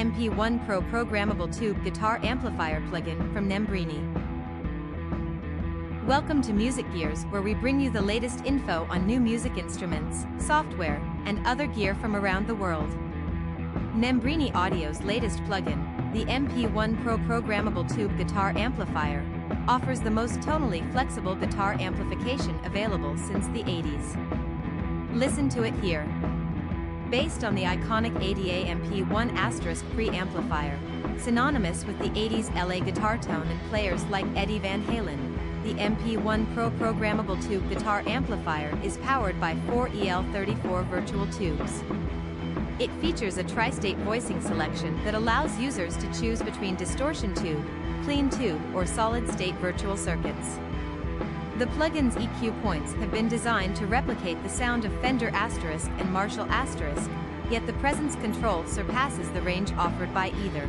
MP1 Pro Programmable Tube Guitar Amplifier plugin from Nembrini. Welcome to Music Gears, where we bring you the latest info on new music instruments, software, and other gear from around the world. Nembrini Audio's latest plugin, the MP1 Pro Programmable Tube Guitar Amplifier, offers the most tonally flexible guitar amplification available since the 80s. Listen to it here. Based on the iconic ADA MP1 asterisk preamplifier, synonymous with the 80s LA guitar tone and players like Eddie Van Halen, the MP1 Pro programmable tube guitar amplifier is powered by four EL34 virtual tubes. It features a tri-state voicing selection that allows users to choose between distortion tube, clean tube, or solid-state virtual circuits. The plugin's EQ points have been designed to replicate the sound of Fender Asterisk and Marshall Asterisk, yet the presence control surpasses the range offered by either.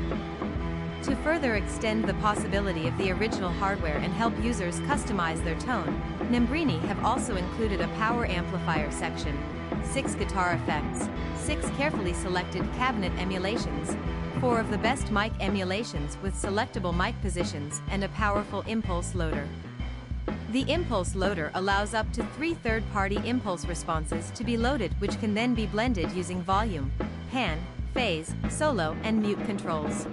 To further extend the possibility of the original hardware and help users customize their tone, Nembrini have also included a power amplifier section, six guitar effects, six carefully selected cabinet emulations, four of the best mic emulations with selectable mic positions and a powerful impulse loader. The impulse loader allows up to three third-party impulse responses to be loaded which can then be blended using volume, pan, phase, solo, and mute controls.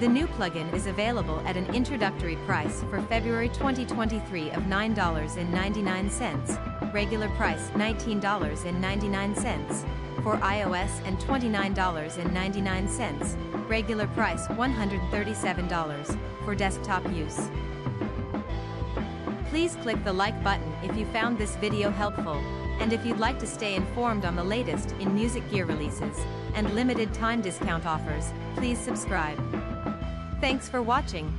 The new plugin is available at an introductory price for February 2023 of $9.99, regular price $19.99, for iOS and $29.99, regular price $137, for desktop use. Please click the like button if you found this video helpful, and if you'd like to stay informed on the latest in music gear releases and limited time discount offers, please subscribe. Thanks for watching.